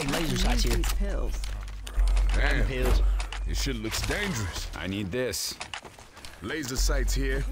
Hey, laser sights here. These pills. Damn, Pills. this shit looks dangerous. I need this. Laser sights here.